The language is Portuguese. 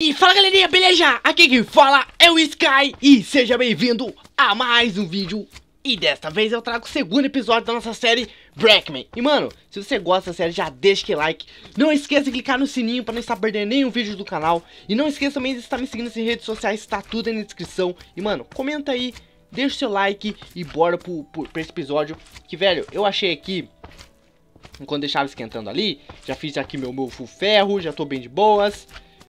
E fala galerinha, beleza? Aqui quem fala é o Sky e seja bem-vindo a mais um vídeo. E desta vez eu trago o segundo episódio da nossa série Breakman. E mano, se você gosta da série já deixa aquele like. Não esqueça de clicar no sininho para não estar perdendo nenhum vídeo do canal. E não esqueça também de estar me seguindo nas redes sociais, está tudo aí na descrição. E mano, comenta aí, deixa o seu like e bora pro, pro, pra esse episódio. Que velho, eu achei aqui Enquanto deixava esquentando ali Já fiz aqui meu, meu full ferro, já tô bem de boas.